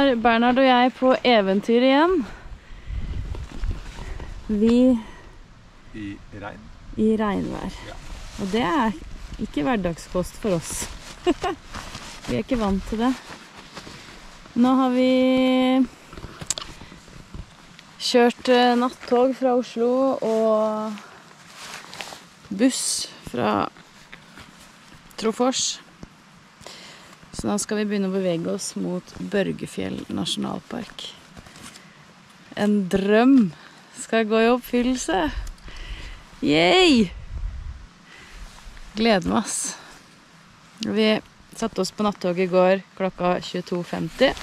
Er Bernhard og jeg på eventyr igjen. Vi I regn. i regnvær. Og det er ikke hverdagskost for oss. vi er ikke vant til det. Nå har vi kjørt eh, nattog fra Oslo og buss fra Trofors. Så da skal vi begynne å bevege oss mot Børgefjell nasjonalpark. En drøm skal gå i oppfyllelse. Yay! Gleder meg, ass. Vi satte oss på nattoget i går klokka 22.50.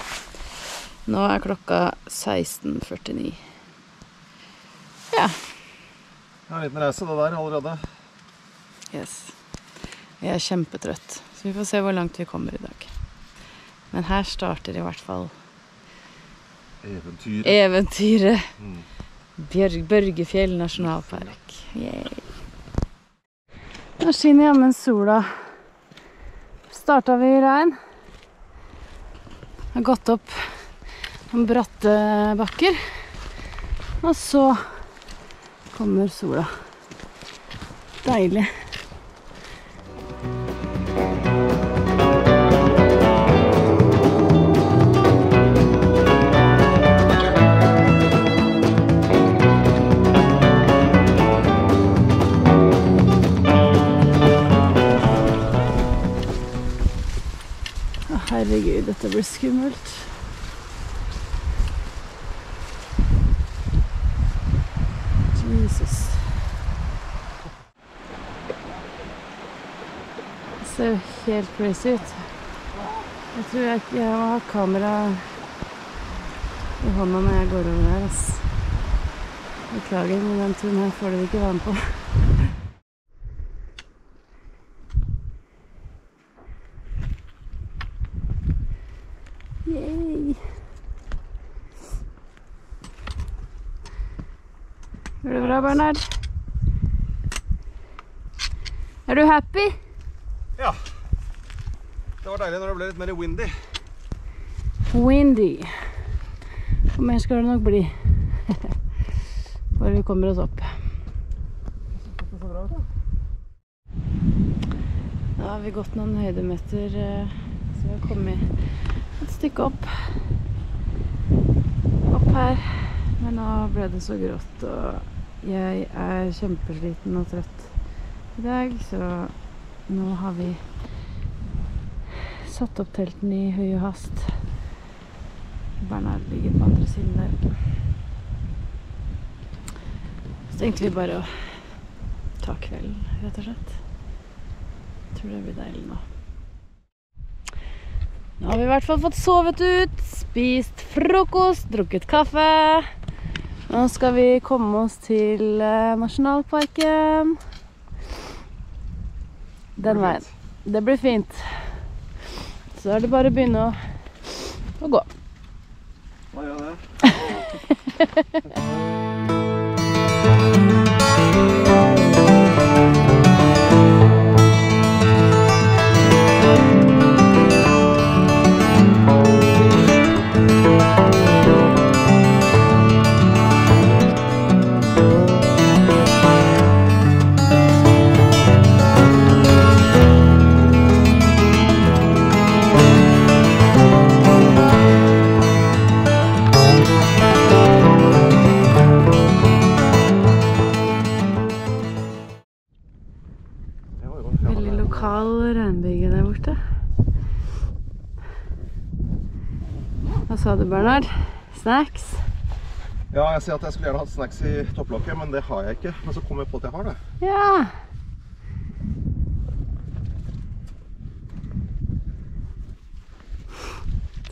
Nå er klokka 16.49. Ja. Det er en liten reise, det der, allerede. Yes. Jeg er kjempetrøtt, så vi får se hvor langt vi kommer i dag. Men her starter i hvert fall Eventyr. eventyret. Mm. Bjørg, Børgefjell nasjonalpark. Nå skinner jammen sola. Starta vi i regn. Har gått opp noen bratte bakker. Og så kommer sola. Deilig. Herregud, dette blir skummelt. Jesus. Det ser helt crazy ut. Jeg tror jeg, jeg må ha kamera i hånda når jeg går over her. Beklager, men den turen her får dere ikke være med på. Yay. Går det bra, Bernhard? Er du happy? Ja. Det var deilig når det ble litt mer windy. Windy. Og mer skal det nok bli. Bare vi kommer oss opp. Da har vi gått noen høydemeter, eh, så vi har kommet et stykke opp. Opp her. Men nå ble det så grått, og jeg er kjempesliten og trøtt i dag, så nå har vi satt opp teltene i høy hast. Bernhard ligger på andre siden der. Så tenkte vi bare å ta kvelden, rett og slett. Jeg tror det blir deilig nå. Nå har vi i hvert fall fått sovet ut, spist frokost, drukket kaffe. Nå skal vi komme oss til eh, nasjonalparken. Den veien. Det blir fint. Så er det bare å begynne å, å gå. Hva gjør det? Det Ja, ser at jeg skulle gjerne hatt snacks i topplokket, men det har jeg ikke. Men så kom jeg på at jeg har det. Ja.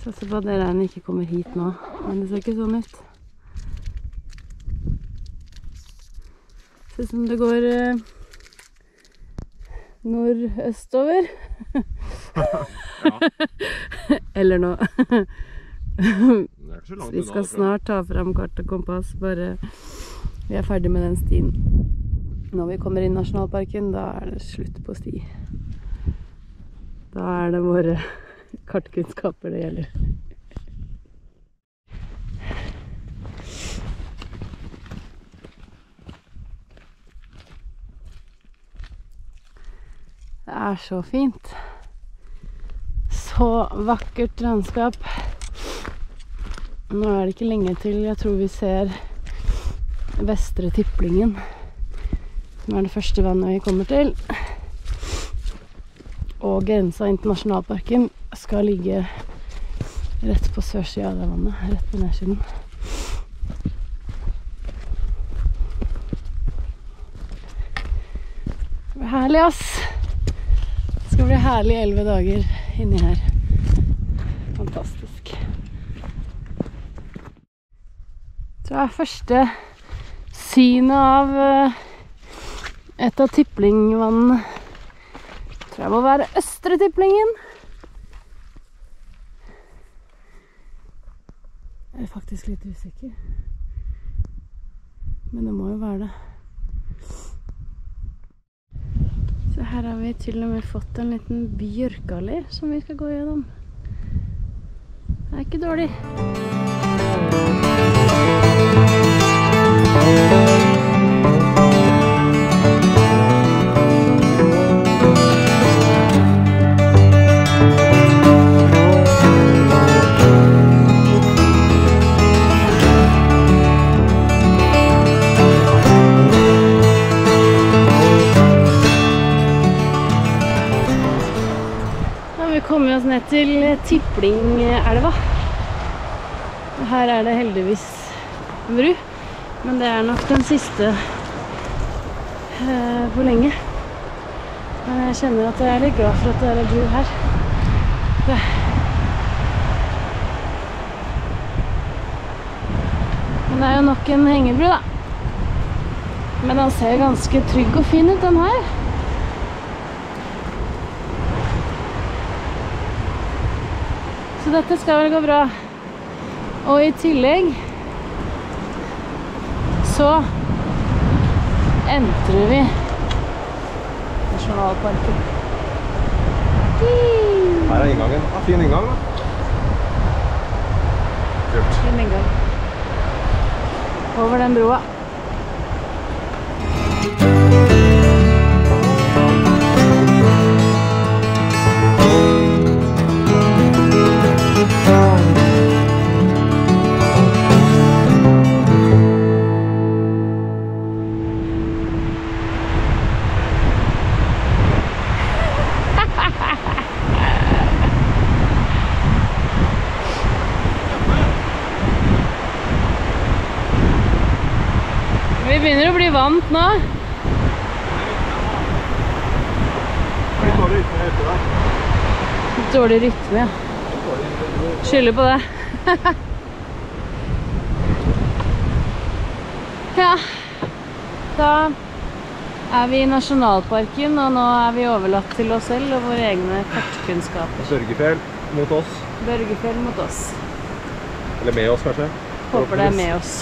Satser på at det regnet ikke kommer hit nå, men det ser ikke sånn ut. Ser ut som det går eh, nordøstover. Eller nå. Vi skal snart ta fram kart og kompass. Bare vi er ferdig med den stien. Når vi kommer inn i nasjonalparken, da er det slutt på sti. Da er det våre kartkunnskaper det gjelder. Det er så fint. Så vakkert landskap. Nå er det ikke lenge til jeg tror vi ser Vestre Tiplingen. Som er det første vannet vi kommer til. Og grensa inn til nasjonalparken skal ligge rett på sørsida av det vannet. Rett på nedsiden. Det blir herlig, ass. Det skal bli herlig elleve dager inni her. Det er første synet av eh, et av tiplingvannene. Tror jeg må være Østre Tiplingen. Jeg er faktisk litt usikker. Men det må jo være det. Så her har vi til og med fått en liten bjørkallé som vi skal gå gjennom. Det er ikke dårlig. Da vi kommer oss ned til Tiplingelva. Her er det heldigvis bru, men det er nok den siste eh, på lenge. Men jeg kjenner at jeg er litt glad for at det er bru her. Men det er jo nok en hengebru, da. Men den ser ganske trygg og fin ut, den her. Så dette skal vel gå bra. Og i tillegg så entrer vi nasjonalparken. Her er inngangen. Ja, fin inngang, da. Kult. Fin inngang. Over den broa. Bli vant nå. Dårlig rytme. Dårlig rytme, ja. Skylder på det. ja. Da er vi i nasjonalparken, og nå er vi overlatt til oss selv og våre egne kartkunnskaper. Børgefjell mot oss. Børgefjell mot oss. Eller med oss, kanskje. Håper det er med oss.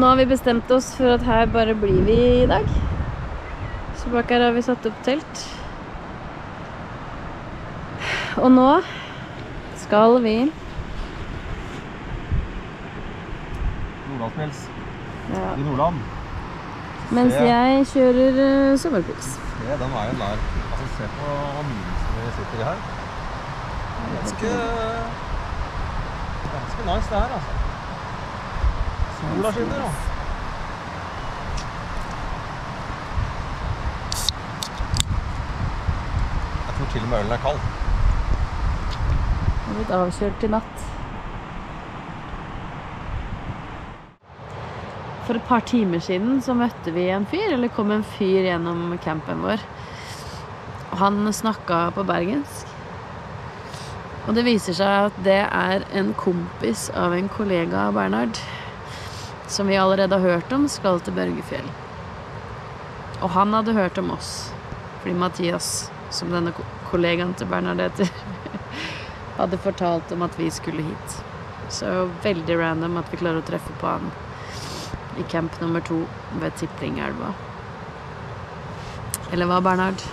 Nå har vi bestemt oss for at her bare blir vi i dag. Så bak her har vi satt opp telt. Og nå skal vi Nordlandspils ja, i Nordland. Mens Se. jeg kjører uh, sommerpils. Se den veien der. Altså, se på omgivelsene vi sitter i her. Ganske Ganske nice det her, altså. Sola skinner, da. Jeg tror til og med ølen er kald. Jeg har blitt avkjølt i natt. For et par timer siden så møtte vi en fyr, eller kom en fyr gjennom campen vår. Han snakka på bergensk. Og det viser seg at det er en kompis av en kollega av Bernhard, som vi allerede har hørt om skal til Børgefjell. Og han hadde hørt om oss, fordi Mathias, som denne kollegaen til Bernhard heter, hadde fortalt om at vi skulle hit. Så veldig random at vi klarer å treffe på han i camp nummer to ved Tiplingelva. Eller hva, Bernhard?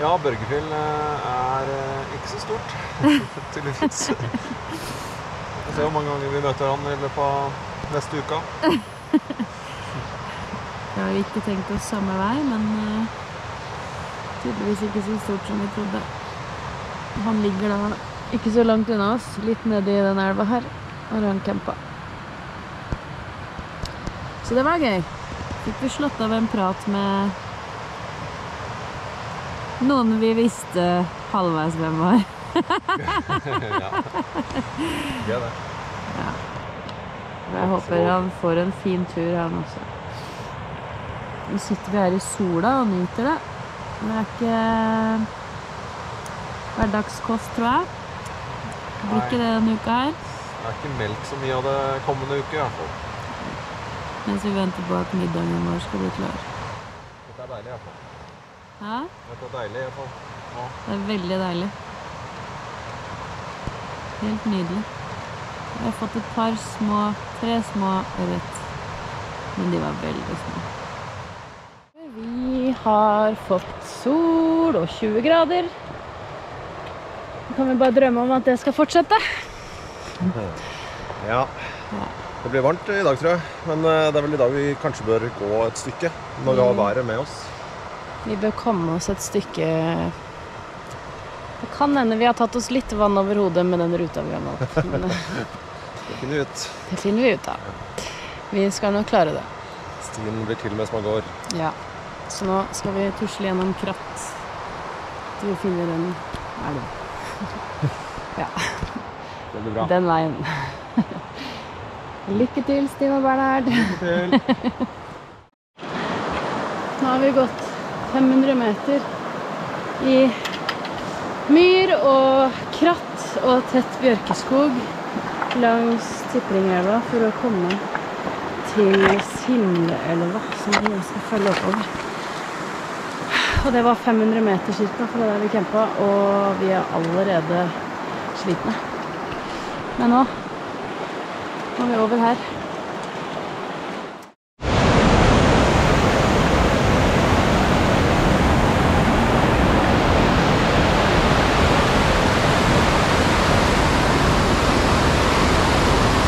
Ja, Børgefjell eh, er eh, ikke så stort, tydeligvis. Vi får se hvor mange ganger vi møter han i løpet av neste uka. Vi har jo ikke tenkt oss samme vei, men eh, tydeligvis ikke så stort som vi trodde. Han ligger da ikke så langt unna oss, litt nedi den elva her, har han campa. Så det var gøy. Fikk vi slått av en prat med noen vi visste halvveis hvem var. ja. Gøy, det. Jeg håper han får en fin tur, han også. Nå sitter vi her i sola og nyter det. Det er ikke hverdagskost, tror jeg. Det blir ikke det denne uka her. Det er ikke melk så mye av det kommende uke, i hvert fall. Mens vi venter på at middagen vår skal bli klar. Dette er deilig, i hvert fall. Hæ? Dette er deilig, i hvert fall. Ja. Det er veldig deilig. Helt nydelig. Jeg har fått et par små, tre små ørret. Men de var veldig små. Vi har fått sol og 20 grader. Nå kan vi bare drømme om at det skal fortsette. Ja. Det blir varmt i dag, tror jeg. Men eh, det er vel i dag vi kanskje bør gå et stykke. Når vi har Mm. været med oss. Vi bør komme oss et stykke kan hende vi har tatt oss litt vann over hodet med den ruta vi har valgt. Eh, Det finner vi ut. det finner vi ut av. Vi skal nok klare det. Stien blir til mens man går. Ja. Så nå skal vi tusle gjennom kratt til vi finner en elv. Det blir bra. Den veien. Lykke til, Stine og Bernhard. Til. Nå har vi gått 500 meter i myr og kratt og tett bjørkeskog langs Tiplingelva for å komme til Simleelva, som vi skal følge oppover. Og det var 500 meter ca. fra der vi campa, og vi er allerede slitne. Men nå må vi over her.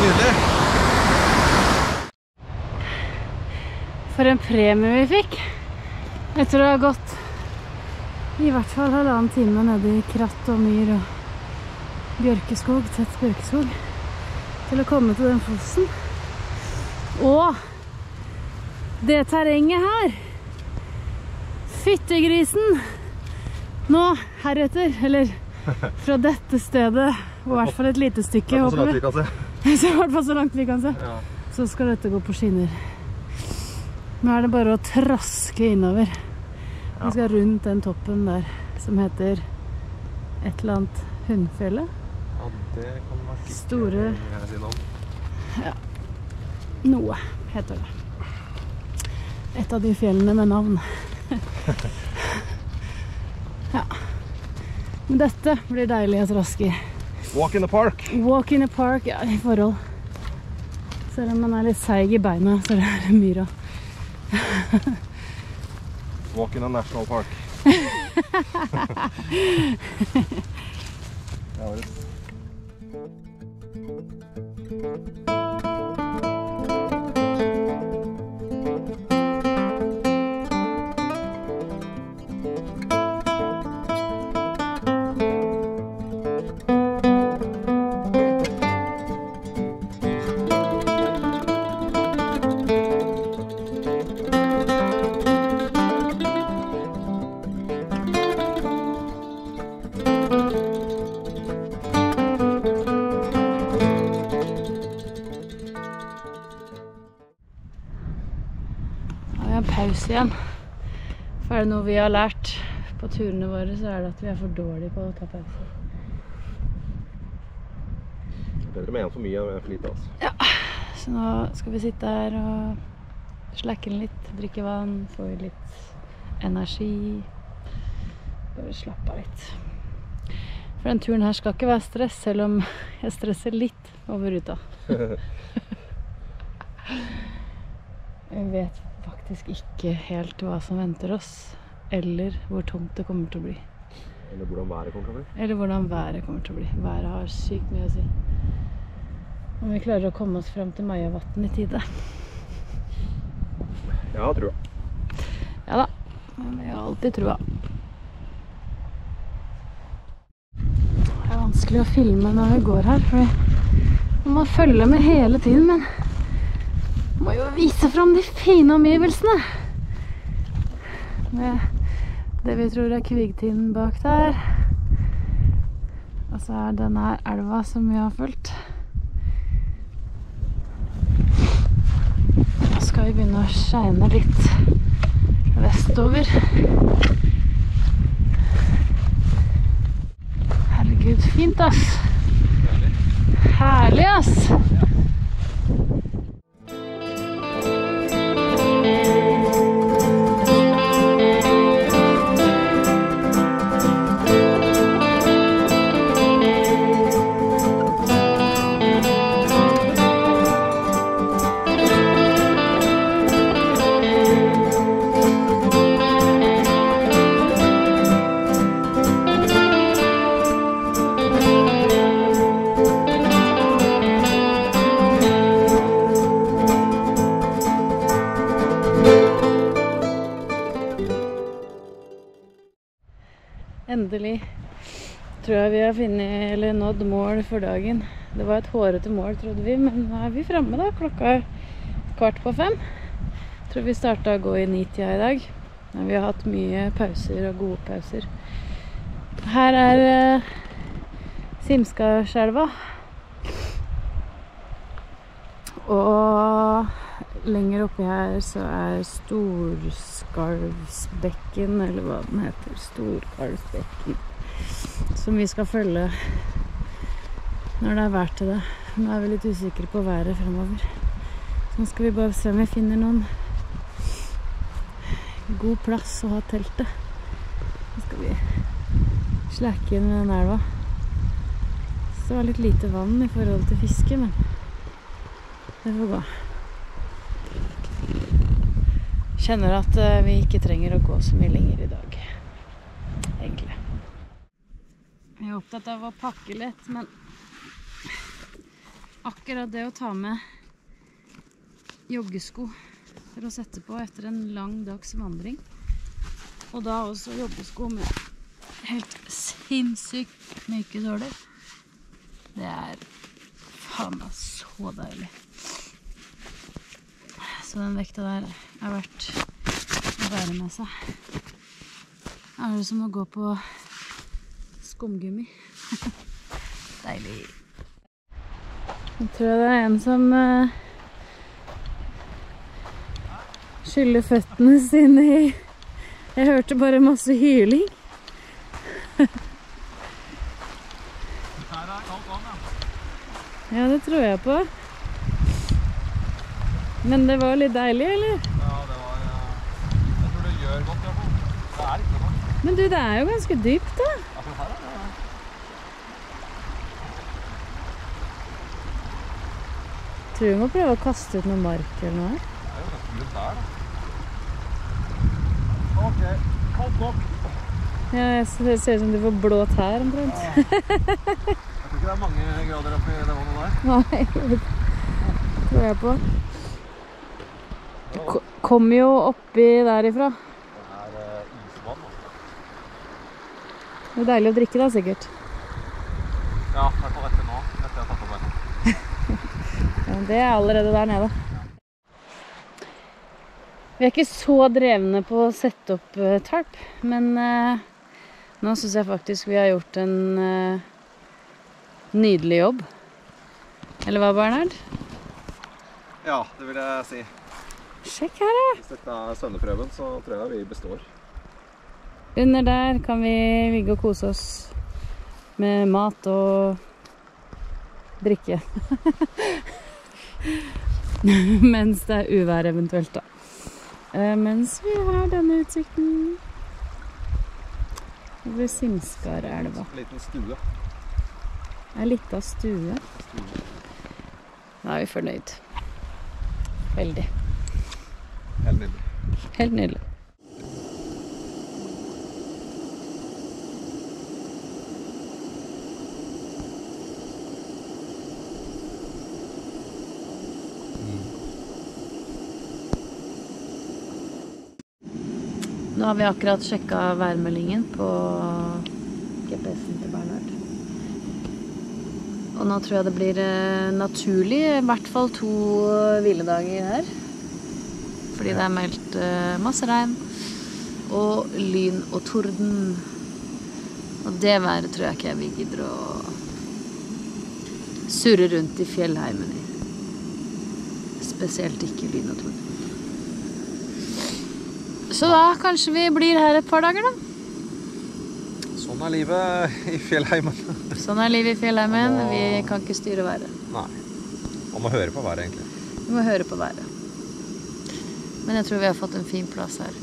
Nydelig. For en premie vi fikk etter å ha gått i hvert fall halvannen time nede i kratt og myr og bjørkeskog, tett bjørkeskog, til å komme til den fossen. Og det terrenget her Fyttegrisen! Nå, heretter, eller fra dette stedet, og i hvert fall et lite stykke, er håper vi. i hvert fall så langt vi kan se så skal dette gå på skinner. Nå er det bare å traske innover. Vi skal rundt den toppen der som heter et eller annet Hundfjellet. ja, det kan nok ikke Store- si noe om. Noe heter det. Et av de fjellene med navn. ja. Men dette blir deilig å traske i. Walk in the park. Walk in the park, ja, i forhold. Selv om man er litt seig i beina, så er det myra. Walk in a national park. ja, vel. Noe vi har lært på turene våre, så er det at vi er for dårlige på å ta pauser. Bedre med én for mye enn for lite. altså. Så nå skal vi sitte her og slakke den litt, drikke vann, få i litt energi. Bare slappe av litt. For den turen her skal ikke være stress, selv om jeg stresser litt over ruta. Vi vet faktisk ikke helt hva som venter oss, eller hvor tomt det kommer til å bli. Eller hvordan været kommer til å bli. Eller hvordan været kommer til å bli. Været har sykt mye å si. Om vi klarer å komme oss fram til Majavatn i tide. Ja, tror jeg. Ja da. Jeg har alltid trua. Det er vanskelig å filme når vi går her, for man må følge med hele tiden, men må jo vise fram de fine omgivelsene. Med det vi tror er Kvigtinden bak der. Og så er denne elva som vi har fulgt. Nå skal vi begynne å skeine litt vestover. Herregud, fint ass. Herlig ass. Endelig tror jeg vi har finnet, eller nådd mål for dagen. Det var et hårete mål, trodde vi, men nå er vi framme da. Klokka er kvart på fem. Tror vi starta å gå i nitida i dag. Vi har hatt mye pauser og gode pauser. Her er uh, Simskaskjelva. Og lenger oppi her så er Storskalvsbekken, eller hva den heter. Storkalvsbekken. Som vi skal følge når det er vær til det. Nå er vi litt usikre på været fremover. Så nå skal vi bare se om vi finner noen god plass å ha teltet. Nå skal vi slakke inn med den elva. Så det var litt lite vann i forhold til fiske, men det får gå. Kjenner at eh, vi ikke trenger å gå så mye lenger i dag. Egentlig. Jeg er opptatt av å pakke litt, men akkurat det å ta med joggesko for å sette på etter en lang dags vandring, og da også joggesko med helt sinnssykt myke såler, det er faen meg så deilig. Så den vekta der er verdt å bære med seg. Er det som å gå på skumgummi. Deilig. Jeg tror det er en som uh, skyller føttene sine i Jeg hørte bare masse hyling. Her er kaldt vann. Ja, det tror jeg på. Men det var litt deilig, eller? Ja, det var eh, Jeg tror det gjør godt, i hvert fall. Det er ikke noe. Men du, det er jo ganske dypt, da. Altså, her er det Tror vi må prøve å kaste ut noe mark eller noe. Det er jo nesten litt der, da. OK. Kaldt nok. Ja, jeg det ser ut som du får blå tær omtrent. Jeg tror ikke det er mange grader oppi det vannet der. Nei, det tror jeg på. Du kommer jo oppi derifra. Det er isvann. altså. Det er deilig å drikke da, sikkert. Ja, i hvert fall etter nå. Etter jeg har tatt på beina. Det er allerede der nede. Vi er ikke så drevne på å sette opp eh, tarp, men eh, nå syns jeg faktisk vi har gjort en eh, nydelig jobb. Eller hva, Bernhard? Ja, det vil jeg si. Sjekk her, da. Hvis dette er sønneprøven, så tror jeg vi består. Under der kan vi ligge og kose oss med mat og drikke. mens det er uvær eventuelt, da. Eh, mens vi har denne utsikten over Simskarelva. Liten stue. Ei lita stue. Da er vi fornøyd. Veldig. Helt nydelig. Helt nydelig. Nå har vi akkurat sjekka værmeldingen på GPS-en til Bernhard. Og nå tror jeg det blir eh, naturlig i hvert fall to hviledager her. Fordi det er meldt eh, masse regn og lyn og torden. Og det været tror jeg ikke vi gidder å surre rundt i fjellheimen i. Spesielt ikke lyn og torden. Så da kanskje vi blir her et par dager, da. Sånn er livet i fjellheimen. Sånn er livet i fjellheimen. Vi kan ikke styre været. Nei. Man må høre på været, egentlig. Vi må høre på været. Men jeg tror vi har fått en fin plass her.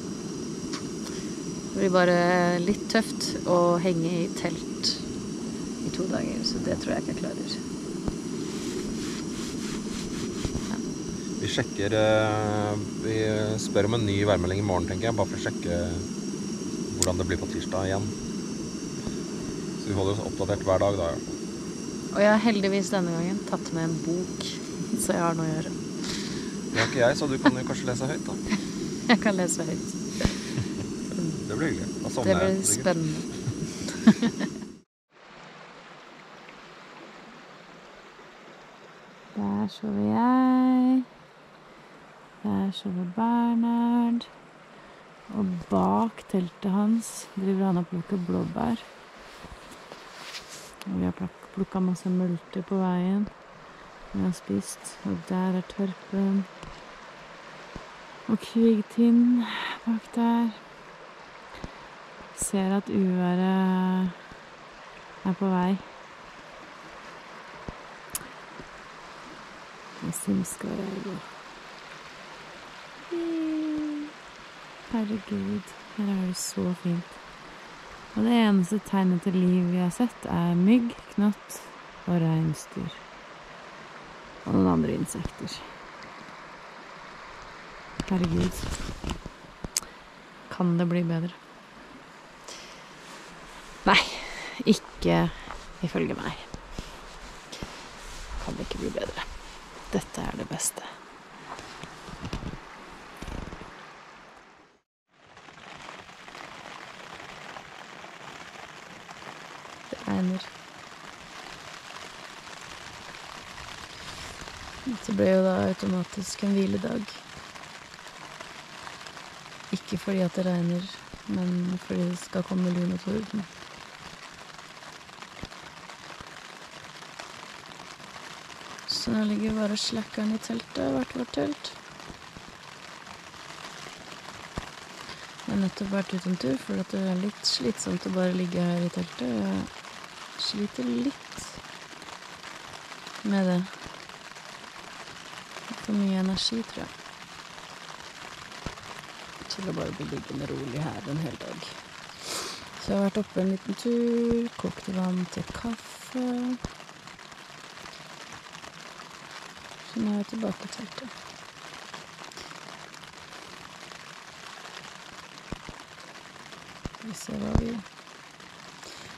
Det blir bare litt tøft å henge i telt i to dager, så det tror jeg ikke jeg klarer. Vi sjekker eh, Vi spør om en ny værmelding i morgen, tenker jeg. Bare for å sjekke hvordan det blir på tirsdag igjen. Så vi holder oss oppdatert hver dag, da. Og jeg har heldigvis denne gangen tatt med en bok, så jeg har noe å gjøre. Det har ikke jeg, så du kan jo kanskje lese høyt, da. Jeg kan lese høyt. Det blir hyggelig. Da Det sovner blir Det blir spennende. Der sover jeg. Der sover Bernhard. Og bak teltet hans driver han og plukker blåbær. Og vi har pluk- plukka masse multer på veien. Vi har spist. Og der er Torpen. Og Kvigtind bak der ser at uværet er på vei. Og simsker jeg gå. Herregud, her er det så fint. Og det eneste tegnet til liv vi har sett, er mygg, knott og reinsdyr. Og noen andre insekter. Herregud. Kan det bli bedre? Nei, ikke ifølge meg. Kan det ikke bli bedre. Dette er det beste. Det regner. Dette ble jo da automatisk en hviledag. Ikke fordi at det regner, men fordi det skal komme lun og torden. Så nå ligger bare slackeren i teltet, hvert vårt telt. Jeg har nettopp vært ute en tur, for det er litt slitsomt å bare ligge her i teltet. Jeg sliter litt med det. For mye energi, tror jeg. Til å bare bli liggende rolig her en hel dag. Så jeg har vært oppe en liten tur, kokte vann til kaffe. Så nå er jeg tilbake i teltet. Vi ser hva vi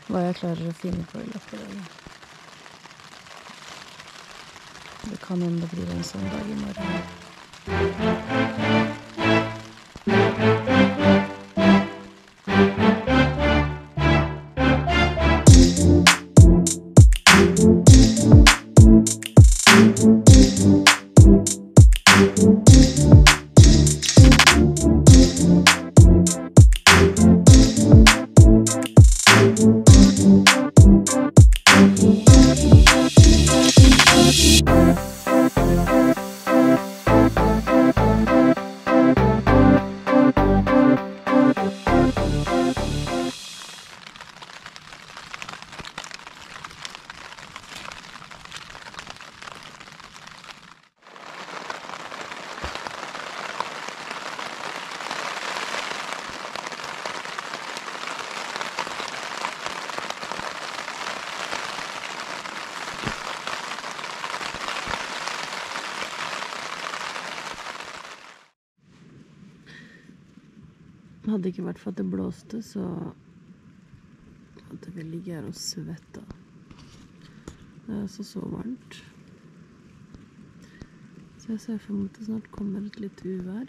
Hva jeg klarer å finne på i løpet av dagen. Det kan hende det blir en sånn dag i morgen. Hadde ikke vært for at det blåste, så hadde vi ligget her og svetta. Det er altså så varmt. Så jeg ser for meg at det snart kommer et litt uvær.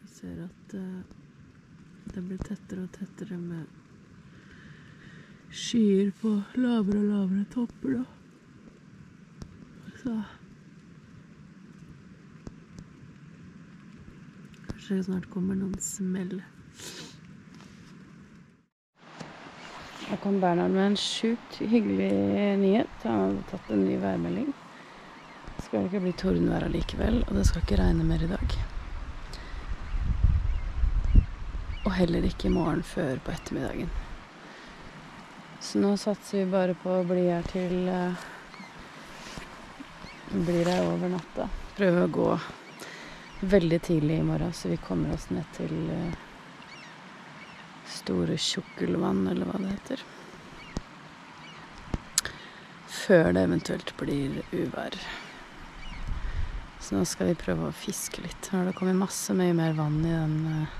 Jeg ser at eh, det blir tettere og tettere med skyer på lavere og lavere topper, da. Så Kanskje det snart kommer noen smell. Da kom Bernhard med en sjukt hyggelig nyhet. Han hadde tatt en ny værmelding. Det skal ikke bli tordenvær allikevel, og det skal ikke regne mer i dag. Og heller ikke i morgen før på ettermiddagen. Så nå satser vi bare på å bli her til uh, Blir her over natta. Prøve å gå veldig tidlig i morgen, så vi kommer oss ned til eh, Store Tjukkelvann, eller hva det heter. Før det eventuelt blir uvær. Så nå skal vi prøve å fiske litt. Nå har det kommet masse mye mer vann i den eh,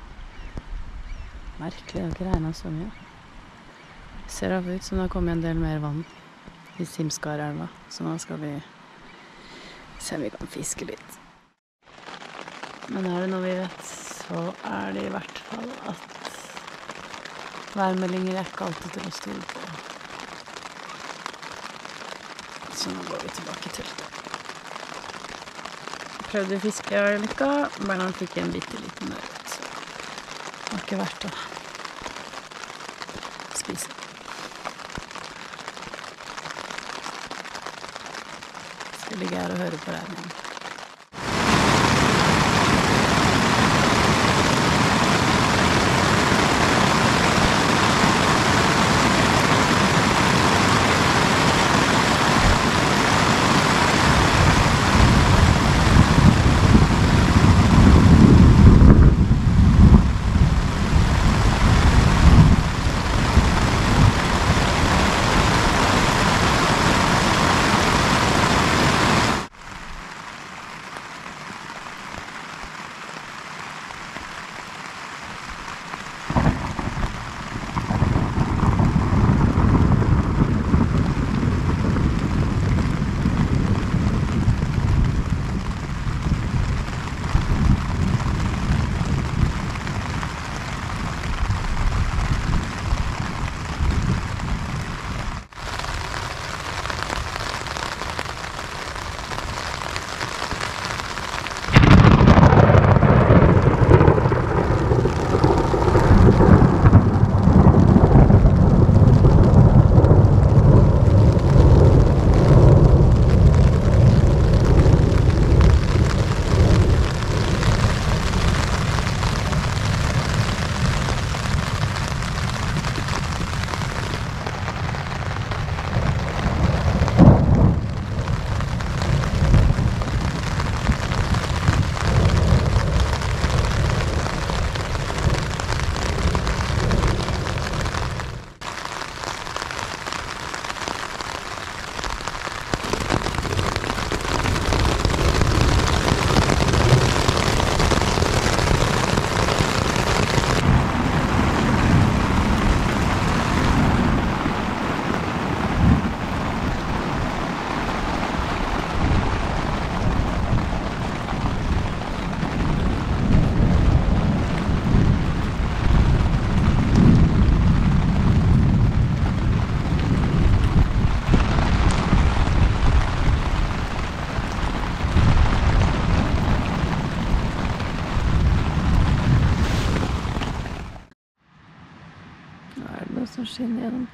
Merkelig, det har ikke regna så mye. Ser av ut som det har kommet en del mer vann i Simskarelva, så nå skal vi se om vi kan fiske litt. Men er det noe vi vet, så er det i hvert fall at værmeldinger er ikke alltid til å stole på. Så nå går vi tilbake til det. Prøvde å fiske i men Bernhard fikk en bitte liten ørret. Det var ikke verdt å spise. Skal ligge her og høre på regningen.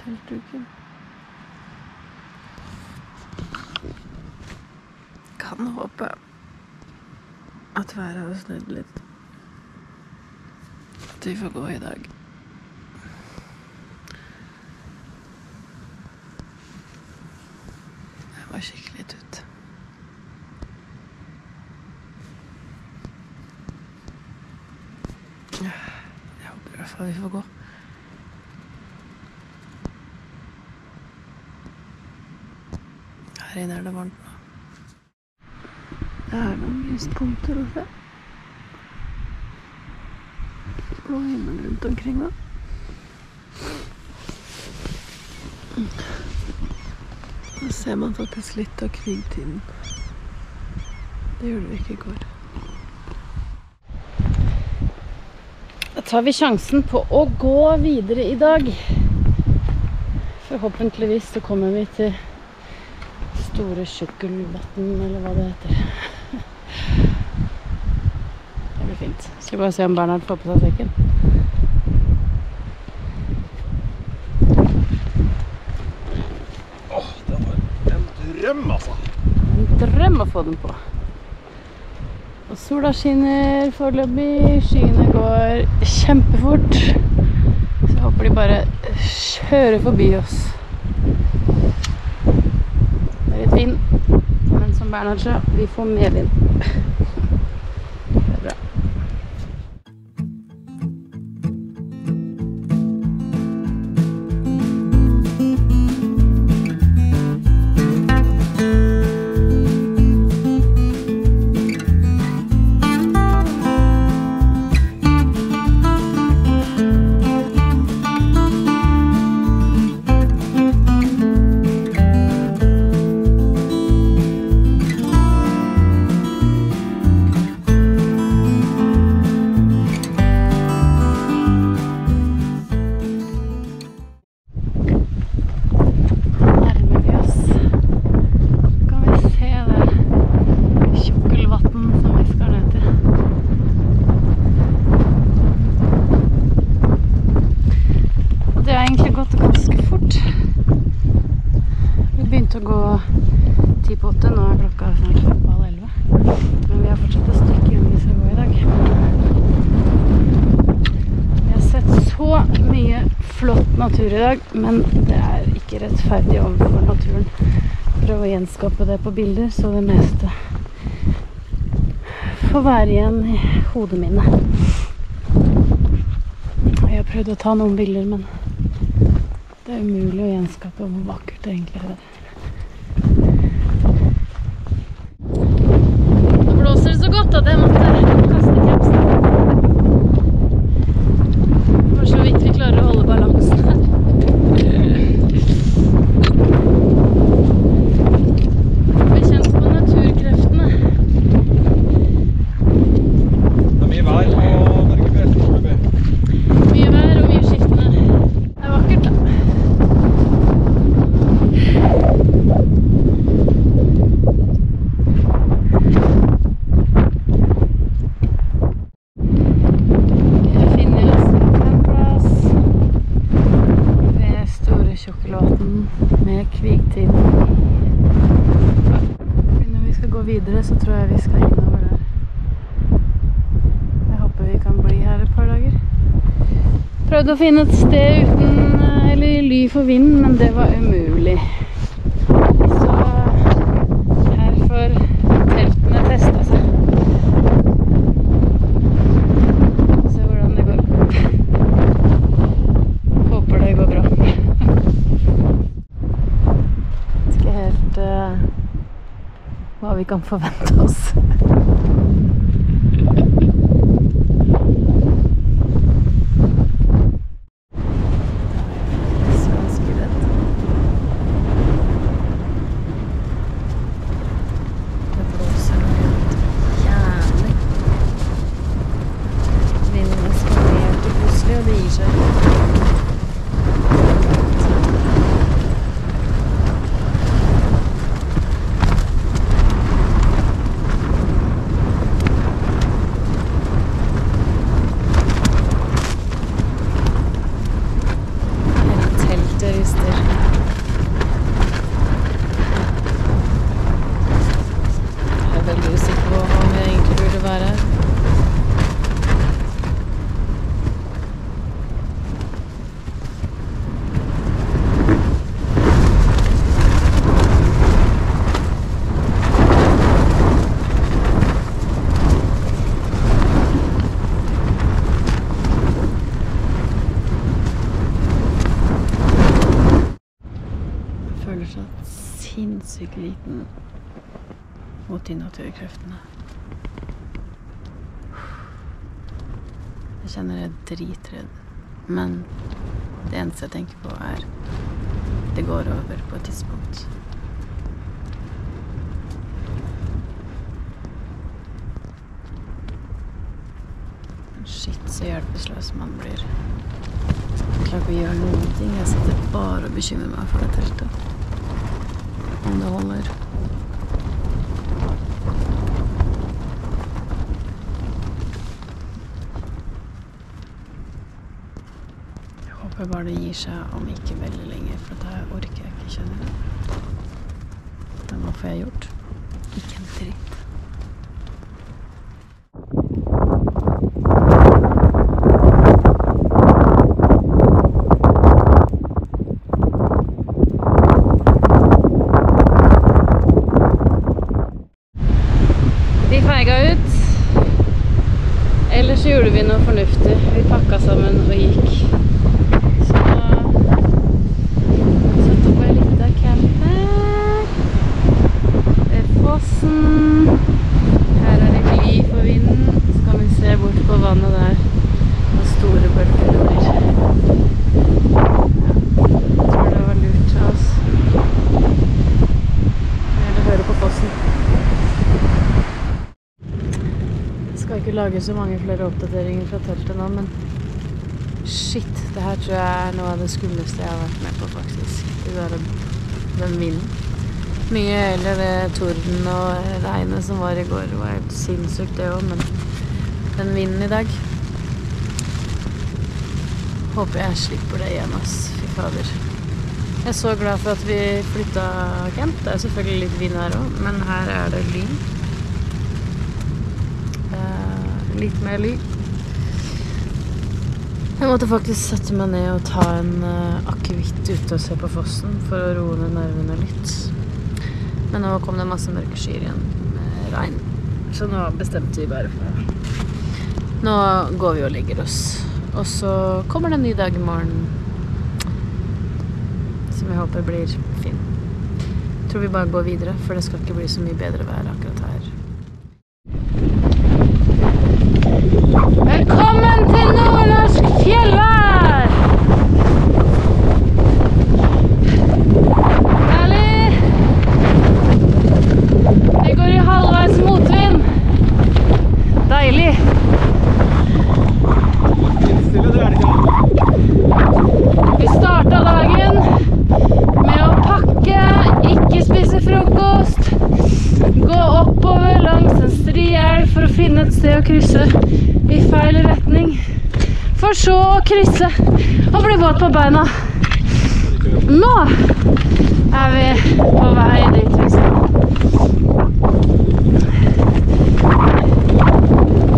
Teltduken. Kan håpe at været har snudd litt. At vi får gå i dag. Jeg var skikkelig tutt. Jeg håper i hvert fall vi får gå. Her inne er det varmt nå. Det er noen lyspunkter å se. Blå himmel rundt omkring, da. Da ser man faktisk litt av krigtiden. Det gjorde vi ikke i går. Da tar vi sjansen på å gå videre i dag. Forhåpentligvis så kommer vi til Store Sjukkelvatn, eller hva det heter. Det blir fint. Skal bare se om Bernhard får på seg sekken. Åh, det var en drøm, altså. En drøm å få den på. Og sola skinner foreløpig. Skyene går kjempefort. Så jeg håper de bare kjører forbi oss. Det er litt vind, men som Bernhard natur i dag, men det er ikke rettferdig overfor naturen. Prøve å gjenskape det på bilder, så det meste får være igjen i hodet mine. Jeg har prøvd å ta noen bilder, men det er umulig å gjenskape hvor vakkert det egentlig er. Nå blåser det så godt at jeg måtte kaste capsen. Det var så vidt vi klarer å holde balansen her. Vi kjent på naturkreftene. Det er mye vær på Norge Fjell foreløpig. Mye vær og mye skiftende. Det er vakkert, da. Vi har funnet oss en campplass ved Store Tjukkelvatn med Kvigtiden i Når vi skal gå videre, så tror jeg vi skal innover der. Jeg håper vi kan bli her et par dager. Prøvde å finne et sted uten eh, eller ly for vind, men det var umulig. Så her får teltene testa seg. Se hvordan det går. Håper det går bra. Vet ikke helt uh, hva vi kan forvente oss. Ganske redd. Det blåser nå helt jævlig. Vinden eskalerte plutselig, og det gir seg ikke. Hele teltet rister. Jeg er veldig usikker på om jeg egentlig burde være her. Jeg føler seg sinnssykt liten mot de naturkreftene. Jeg kjenner jeg er dritredd. Men det eneste jeg tenker på, er det går over på et tidspunkt. Shit, så hjelpeløs man blir. Jeg klarer ikke å gjøre noen ting. Jeg sitter bare og bekymrer meg for det teltet. Om det holder. Jeg håper bare det gir seg om ikke veldig lenge, for dette orker jeg ikke, kjenner jeg. Men hva får jeg gjort? Ikke en dritt. Vi feiga ut. Ellers så gjorde vi noe fornuftig. Vi pakka sammen og gikk. Så satte opp ei lita camper fossen. Her er det gli for vinden. Så kan vi se bort på vannet der. Og store bølger det blir. Jeg tror det var lurt av oss. Eller høre på fossen. Jeg skal ikke lage så mange flere oppdateringer fra teltet nå, men shit, det her tror jeg er noe av det skumleste jeg har vært med på, faktisk. Det der, den vinden. Mye heller det torden og regnet som var i går. Det var helt sinnssykt, det òg, men den vinden i dag Håper jeg slipper det igjen, ass. Fy fader. Jeg er så glad for at vi flytta Kent. Det er selvfølgelig litt vind her òg, men her er det lyn. Eh, litt mer lyn. Jeg måtte faktisk sette meg ned og ta en uh, akevitt ute og se på fossen for å roe ned nervene litt. Men nå kom det masse mørke skyer igjen med regn. Så nå bestemte vi bare for Nå går vi og legger oss. Og så kommer det en ny dag i morgen. Som jeg håper blir fin. Jeg tror vi bare går videre, for det skal ikke bli så mye bedre vær akkurat her. Velkommen til nordnorsk fjellvær! Herlig! Vi går i halvveis motvind. Deilig. Vi starta dagen med å pakke, ikke spise frokost, gå oppover langs en stri elv for å finne et sted å krysse i feil retning. For så å krysse og bli våt på beina. Nå er vi på vei dit vi skal.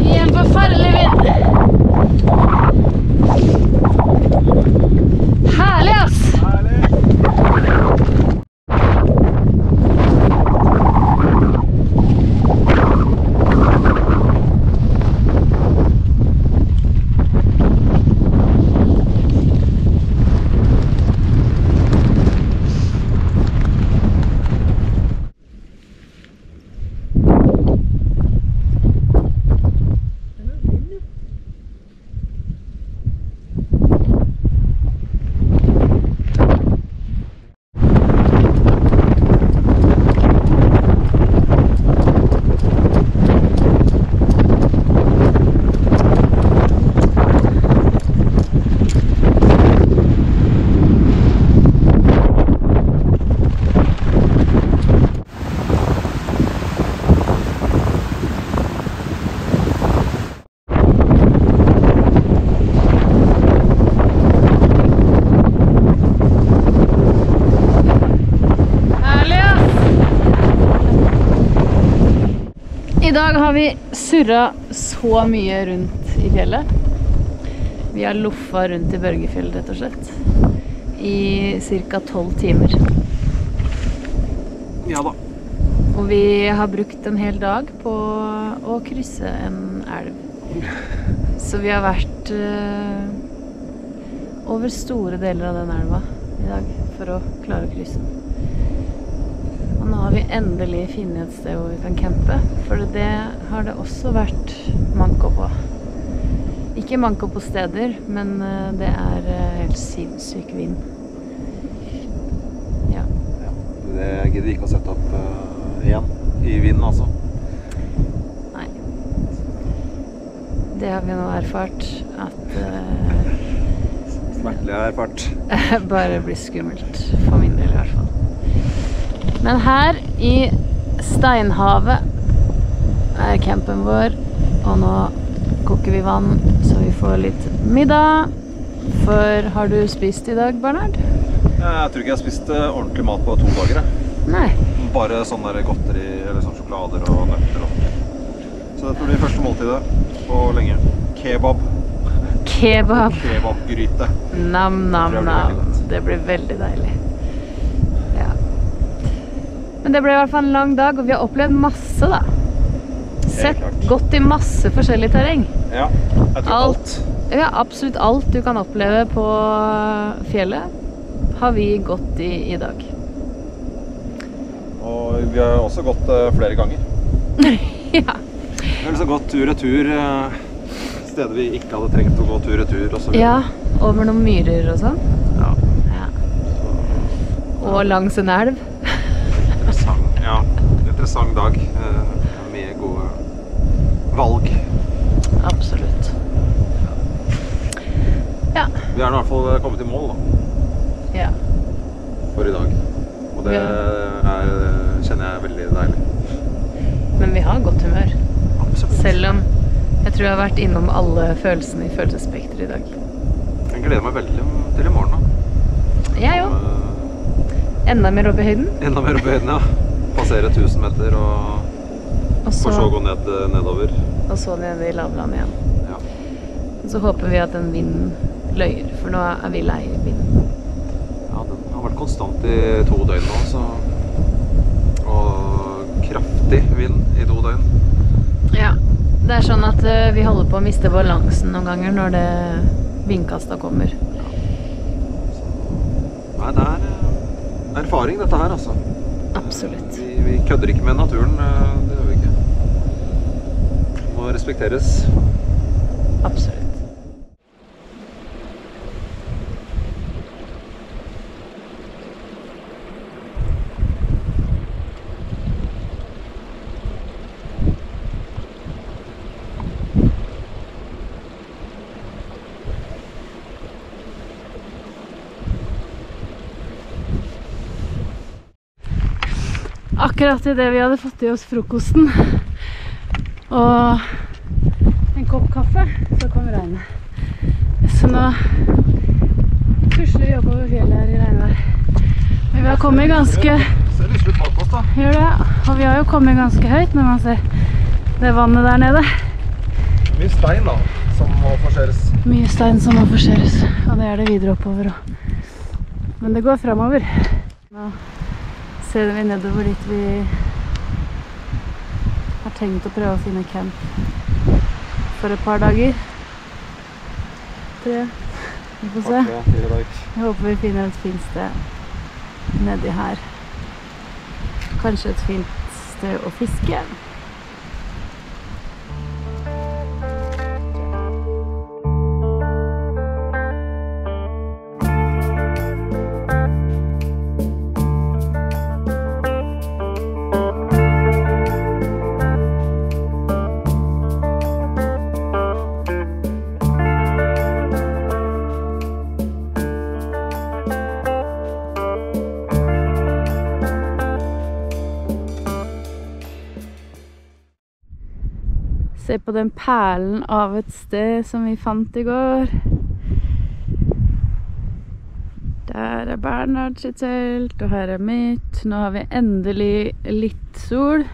I en forferdelig vind. Herlig, ass! Herlig, ass! I dag har vi surra så mye rundt i fjellet. Vi har loffa rundt i Børgefjell, rett og slett. I ca. tolv timer. Ja da. Og vi har brukt en hel dag på å krysse en elv. Så vi har vært eh, over store deler av den elva i dag for å klare å krysse den. Har vi endelig funnet et sted hvor vi kan campe, for det har det også vært manko på. Ikke manko på steder, men eh, det er eh, helt sinnssyk vind. Ja. Det gidder ikke å sette opp uh, igjen. I vinden, altså. Nei. Det har vi nå erfart at uh, Smertelig erfart. bare blir skummelt. For min del, i hvert fall. Men her i Steinhavet er campen vår, og nå koker vi vann så vi får litt middag. For har du spist i dag, Bernhard? Jeg tror ikke jeg har spist eh, ordentlig mat på to dager. jeg. Nei. Bare sånn godteri eller sånn sjokolader og nøtter. Og. Så dette blir første måltidet på lenge. Kebab. Kebab. Kebabgryte. Nam-nam-nam. Det. Det blir veldig deilig. Men det ble i hvert fall en lang dag, og vi har opplevd masse, da. Sett godt i masse forskjellig terreng. Ja. Jeg tror Alt. alt. Ja, absolutt alt du kan oppleve på fjellet, har vi gått i i dag. Og vi har også gått eh, flere ganger. ja. Vi har liksom gått tur-retur. tur, steder vi ikke hadde trengt å gå tur-retur Tur, ja. Over noen myrer og sånn. ja. Ja. Og langs en elv. Interessant. Dag. Eh, mye gode valg. Absolutt. Ja. Vi er i hvert fall kommet i mål da, ja. for i dag. Og det er, kjenner jeg er veldig deilig. Men vi har godt humør. Absolutt. Selv om jeg tror jeg har vært innom alle følelsene i følelsesspekteret i dag. Jeg gleder meg veldig til i morgen. da. Jeg òg. Eh, Enda mer opp i høyden. Enda mer opp i høyden, ja. Passere 1000 meter og Og for så å så, gå ned, nedover. og så ned i lavlandet igjen. Ja. Så håper vi at den vinden løyer, for nå er vi lei vinden. ja, den har vært konstant i to døgn nå, så Og kraftig vind i to døgn. Ja. Det er sånn at eh, vi holder på å miste balansen noen ganger når det vindkasta kommer. Nei, det er eh, erfaring, dette her, altså. Absolutt. Vi, vi kødder ikke med naturen. eh, Det gjør vi ikke. Det må respekteres. Absolutt. Akkurat idet vi hadde fått i oss frokosten og en kopp kaffe, så kom regnet. Så nå tusler vi oppover fjellet her i regnvær. Men vi har kommet ganske Ser lyselig slutt bak oss, da. Gjør det, og vi har jo kommet ganske høyt når man ser det vannet der nede. Mye stein, da, som må forseres. Mye stein som må forseres, og det er det videre oppover òg. Men det går framover. Nå ser vi nedover dit vi har tenkt å prøve å finne camp for et par dager. Tre. Vi får se. Jeg håper vi finner et fint sted nedi her. Kanskje et fint sted å fiske. På den perlen av et sted som vi fant i går. Der er Bernhard sitt telt, og her er mitt. Nå har vi endelig litt sol.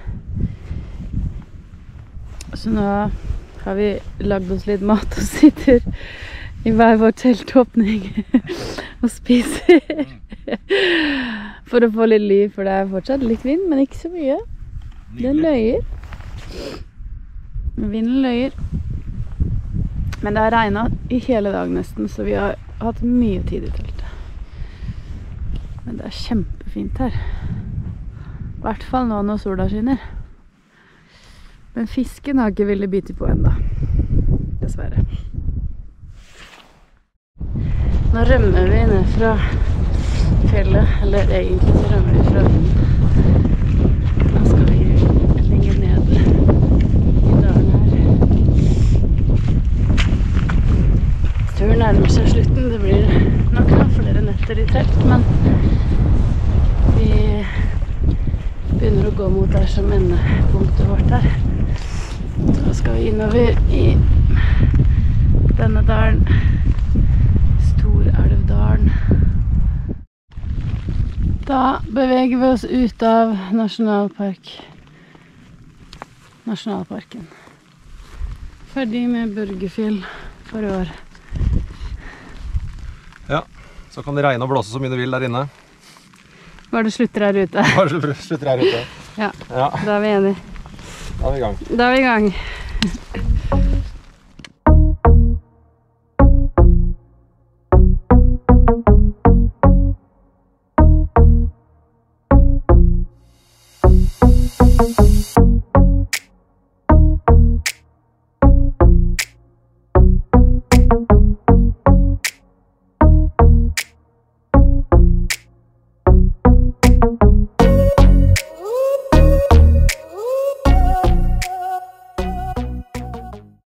Så nå har vi lagd oss litt mat og sitter i hver vår teltåpning og spiser. For å få litt liv, for det er fortsatt litt vind, men ikke så mye. Den løyer. Vinden løyer. Men det har regna i hele dag nesten, så vi har hatt mye tid i teltet. Men det er kjempefint her. I hvert fall nå når sola skinner. Men fisken har ikke villet bite på ennå. Dessverre. Nå rømmer vi ned fra fjellet. Eller egentlig så rømmer vi fra vinden. Nå skal vi lenger ned i dalen her. Sommer nærmer seg slutten. Det blir nok flere netter i trekk, men vi begynner å gå mot der som endepunktet vårt er. Da skal vi innover i denne dalen. Storelvdalen. Da beveger vi oss ut av nasjonalpark. Nasjonalparken. Ferdig med Børgefjell for i år. Ja, så kan det regne og blåse så mye det vil der inne. Bare du slutter her ute. Bare du slutter her ute. Ja, Ja, da er vi enige. da er vi i gang. Da er vi i gang.